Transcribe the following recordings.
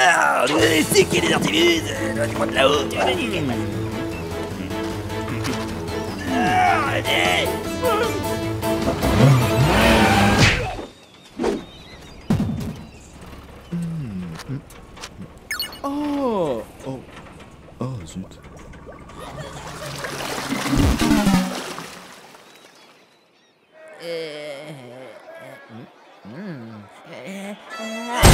Ah, Alors, vous allez sticker les artiluges Donnez-moi de là-haut, tu vas les niquer hmm. ah, allez. Hmm. Oh. Oh. Oh, zut. Eh, eh, eh. Hmm.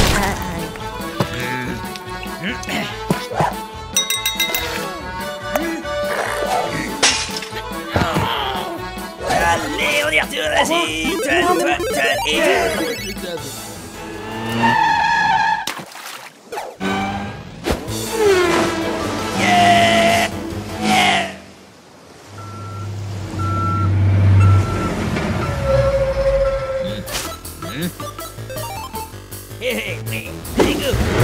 Allez, on y retourne, vas-y yeah.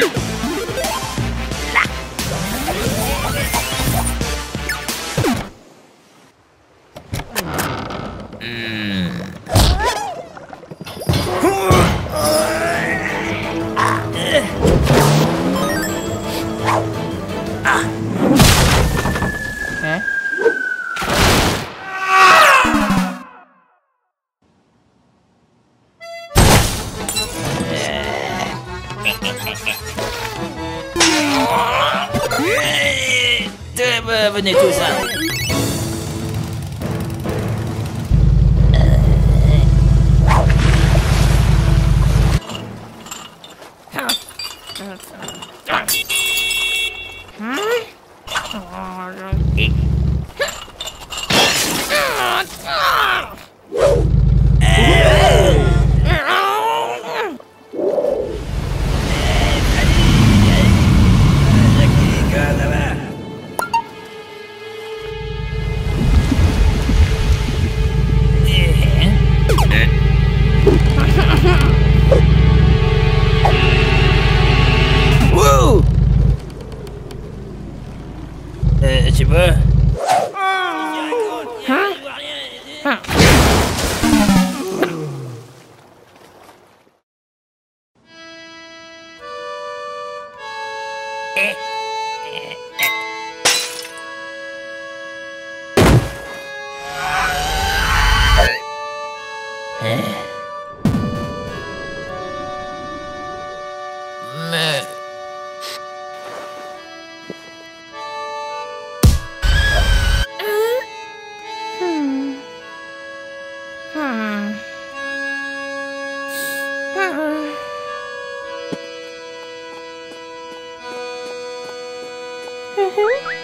go! Netuza. Eh? 태